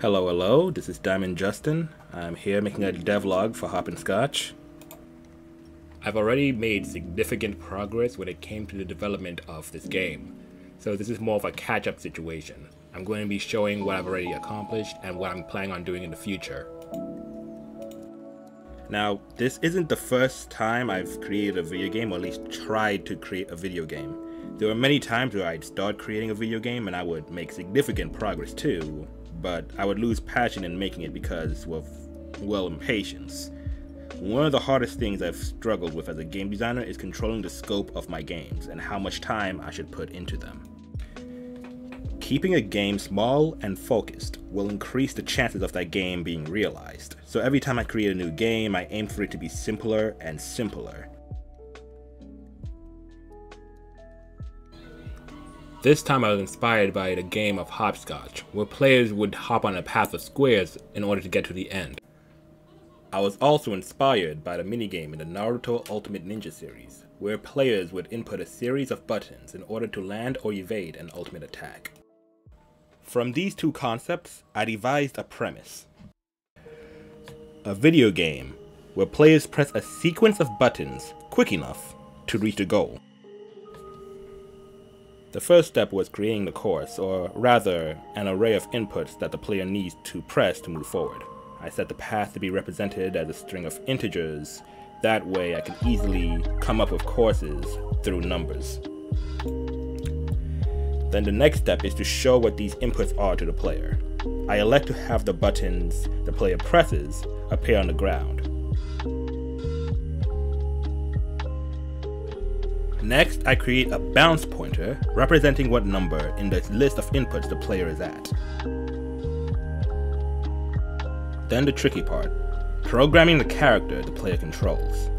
Hello, hello, this is Diamond Justin. I'm here making a devlog for Hop and Scotch. I've already made significant progress when it came to the development of this game, so this is more of a catch-up situation. I'm going to be showing what I've already accomplished and what I'm planning on doing in the future. Now, this isn't the first time I've created a video game, or at least tried to create a video game. There were many times where I'd start creating a video game and I would make significant progress too, but I would lose passion in making it because of, well, impatience. One of the hardest things I've struggled with as a game designer is controlling the scope of my games and how much time I should put into them. Keeping a game small and focused will increase the chances of that game being realized. So every time I create a new game, I aim for it to be simpler and simpler. This time I was inspired by the game of hopscotch, where players would hop on a path of squares in order to get to the end. I was also inspired by the minigame in the Naruto Ultimate Ninja series, where players would input a series of buttons in order to land or evade an ultimate attack. From these two concepts, I devised a premise. A video game where players press a sequence of buttons quick enough to reach the goal. The first step was creating the course, or rather, an array of inputs that the player needs to press to move forward. I set the path to be represented as a string of integers. That way I can easily come up with courses through numbers. Then the next step is to show what these inputs are to the player. I elect to have the buttons the player presses appear on the ground. Next, I create a bounce pointer representing what number in the list of inputs the player is at. Then the tricky part, programming the character the player controls.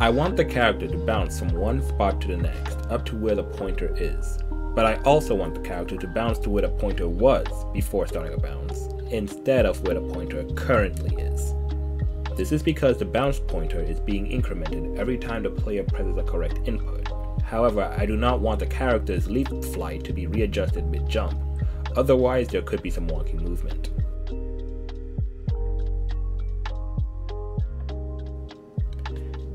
I want the character to bounce from one spot to the next, up to where the pointer is. But I also want the character to bounce to where the pointer was before starting a bounce, instead of where the pointer currently is. This is because the bounce pointer is being incremented every time the player presses a correct input. However, I do not want the character's leap flight to be readjusted mid-jump, otherwise there could be some wonky movement.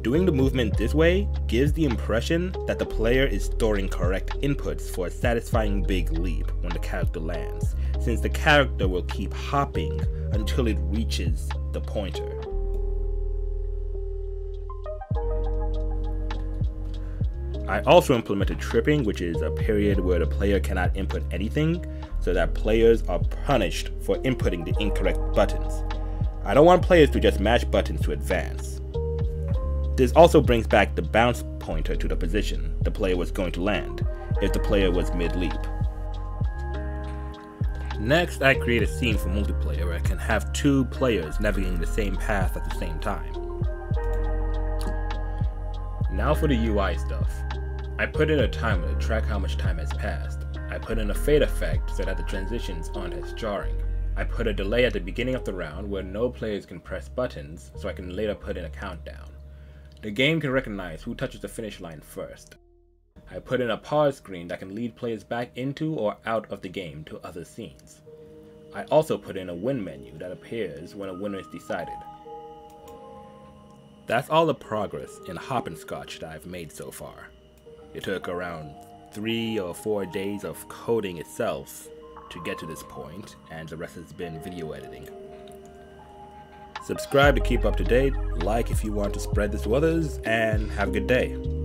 Doing the movement this way gives the impression that the player is storing correct inputs for a satisfying big leap when the character lands, since the character will keep hopping until it reaches the pointer. I also implemented tripping, which is a period where the player cannot input anything, so that players are punished for inputting the incorrect buttons. I don't want players to just mash buttons to advance. This also brings back the bounce pointer to the position the player was going to land, if the player was mid-leap. Next, I create a scene for multiplayer where I can have two players navigating the same path at the same time. Now for the UI stuff. I put in a timer to track how much time has passed. I put in a fade effect so that the transitions aren't as jarring. I put a delay at the beginning of the round where no players can press buttons so I can later put in a countdown. The game can recognize who touches the finish line first. I put in a pause screen that can lead players back into or out of the game to other scenes. I also put in a win menu that appears when a winner is decided. That's all the progress in Hopscotch that I've made so far. It took around three or four days of coding itself to get to this point, and the rest has been video editing. Subscribe to keep up to date, like if you want to spread this to others, and have a good day.